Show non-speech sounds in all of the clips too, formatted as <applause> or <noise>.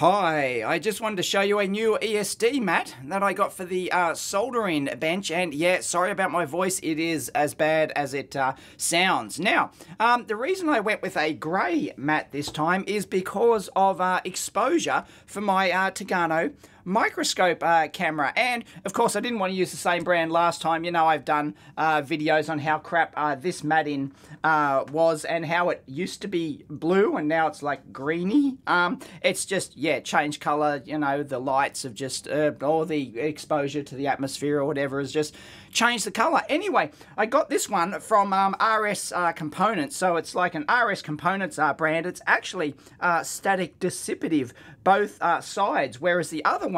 Hi, I just wanted to show you a new ESD mat that I got for the uh, soldering bench and yeah, sorry about my voice, it is as bad as it uh, sounds. Now, um, the reason I went with a grey mat this time is because of uh, exposure for my uh, Tagarno microscope uh, camera. And of course, I didn't want to use the same brand last time. You know, I've done uh, videos on how crap uh, this matting uh, was and how it used to be blue and now it's like greeny. Um, it's just, yeah, changed color. You know, the lights have just, uh, or the exposure to the atmosphere or whatever has just changed the color. Anyway, I got this one from um, RS uh, Components. So it's like an RS Components brand. It's actually static dissipative, both sides, whereas the other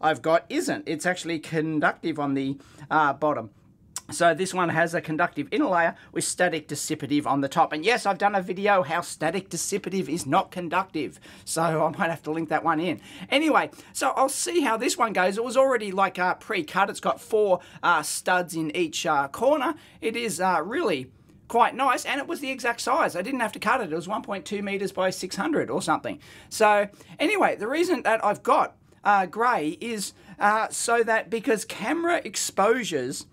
I've got isn't. It's actually conductive on the uh, bottom. So this one has a conductive inner layer with static dissipative on the top. And yes, I've done a video how static dissipative is not conductive. So <laughs> I might have to link that one in. Anyway, so I'll see how this one goes. It was already like uh, pre-cut. It's got four uh, studs in each uh, corner. It is uh, really quite nice and it was the exact size I didn't have to cut it it was 1.2 meters by 600 or something so anyway the reason that I've got uh, grey is uh, so that because camera exposures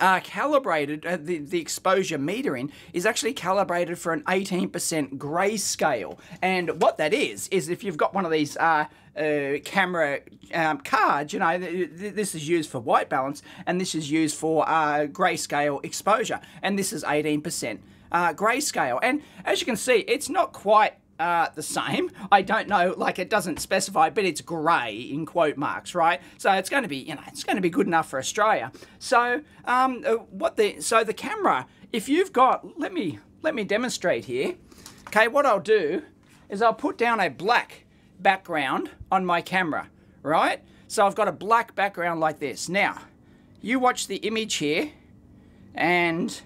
are calibrated, uh, the, the exposure metering is actually calibrated for an 18% grayscale. And what that is, is if you've got one of these uh, uh, camera um, cards, you know, th th this is used for white balance and this is used for uh, grayscale exposure. And this is 18% uh, grayscale. And as you can see, it's not quite uh, the same. I don't know, like it doesn't specify, but it's grey in quote marks, right? So it's going to be, you know, it's going to be good enough for Australia. So um, uh, what the so the camera, if you've got, let me let me demonstrate here. Okay, what I'll do is I'll put down a black background on my camera, right? So I've got a black background like this. Now, you watch the image here, and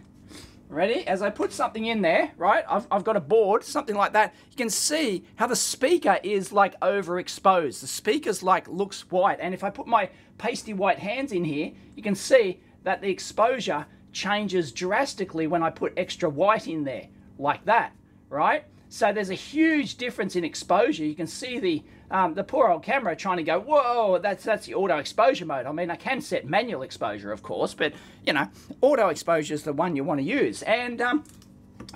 Ready? As I put something in there, right, I've, I've got a board, something like that. You can see how the speaker is like overexposed. The speaker's like looks white. And if I put my pasty white hands in here, you can see that the exposure changes drastically when I put extra white in there, like that, right? So there's a huge difference in exposure. You can see the um, the poor old camera trying to go, whoa, that's that's the auto exposure mode. I mean, I can set manual exposure, of course, but you know, auto exposure is the one you want to use. And um,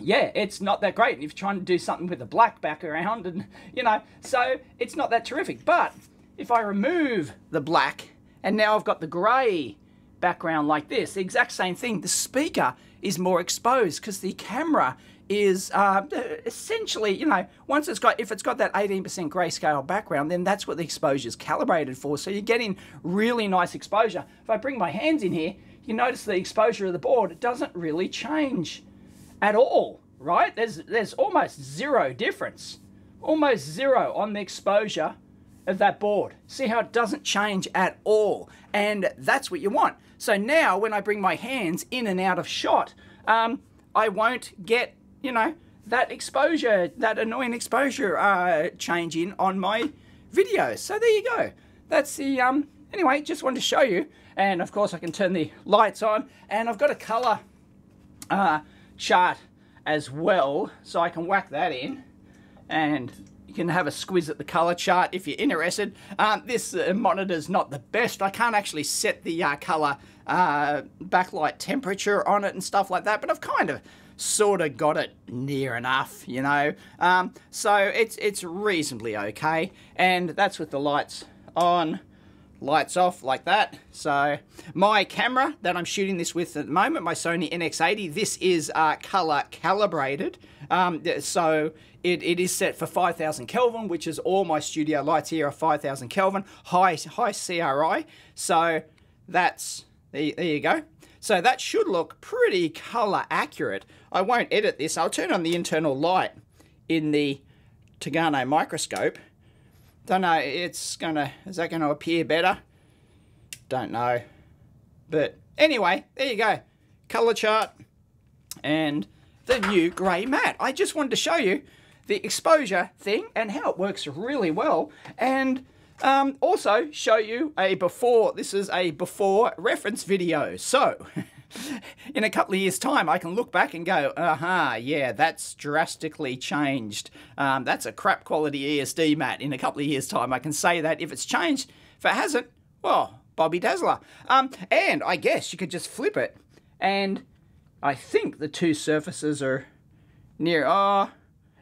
yeah, it's not that great. if you're trying to do something with a black background, and <laughs> you know, so it's not that terrific. But if I remove the black, and now I've got the grey background like this, the exact same thing. The speaker is more exposed because the camera is uh, essentially, you know, once it's got, if it's got that 18% grayscale background, then that's what the exposure is calibrated for. So you're getting really nice exposure. If I bring my hands in here, you notice the exposure of the board doesn't really change at all, right? There's, there's almost zero difference, almost zero on the exposure of that board. See how it doesn't change at all. And that's what you want. So now when I bring my hands in and out of shot, um, I won't get you know, that exposure, that annoying exposure uh, change in on my videos. So there you go. That's the, um, anyway, just wanted to show you. And of course I can turn the lights on and I've got a color uh, chart as well. So I can whack that in and you can have a squiz at the color chart if you're interested. Um, this uh, monitor's not the best. I can't actually set the uh, color uh, backlight temperature on it and stuff like that, but I've kind of sort of got it near enough, you know. Um, so it's it's reasonably okay, and that's with the lights on, lights off like that. So my camera that I'm shooting this with at the moment, my Sony NX80, this is uh, color calibrated. Um, so it, it is set for 5000 Kelvin, which is all my studio lights here are 5000 Kelvin, high, high CRI. So that's, there, there you go. So that should look pretty color accurate. I won't edit this. I'll turn on the internal light in the Tagarno microscope. Don't know, it's gonna, is that gonna appear better? Don't know. But anyway, there you go. Color chart and the new grey mat. I just wanted to show you the exposure thing and how it works really well. And um, also show you a before, this is a before reference video. So, <laughs> <laughs> in a couple of years' time, I can look back and go, aha, yeah, that's drastically changed. Um, that's a crap quality ESD mat. In a couple of years' time, I can say that. If it's changed, if it hasn't, well, Bobby Dazzler. Um, and I guess you could just flip it, and I think the two surfaces are near. Oh,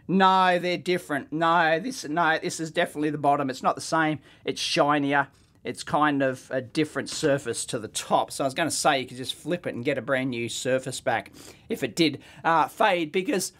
no, they're different. No, this no, this is definitely the bottom. It's not the same. It's shinier. It's kind of a different surface to the top. So I was going to say you could just flip it and get a brand new surface back if it did uh, fade because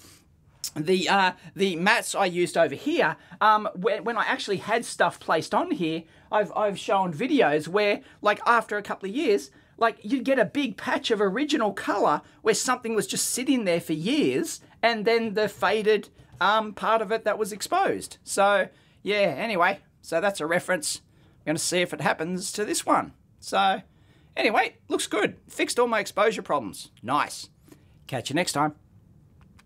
the uh, the mats I used over here, um, when, when I actually had stuff placed on here, I've, I've shown videos where, like, after a couple of years, like, you'd get a big patch of original colour where something was just sitting there for years, and then the faded um, part of it that was exposed. So, yeah, anyway, so that's a reference. Going to see if it happens to this one. So, anyway, looks good. Fixed all my exposure problems. Nice. Catch you next time.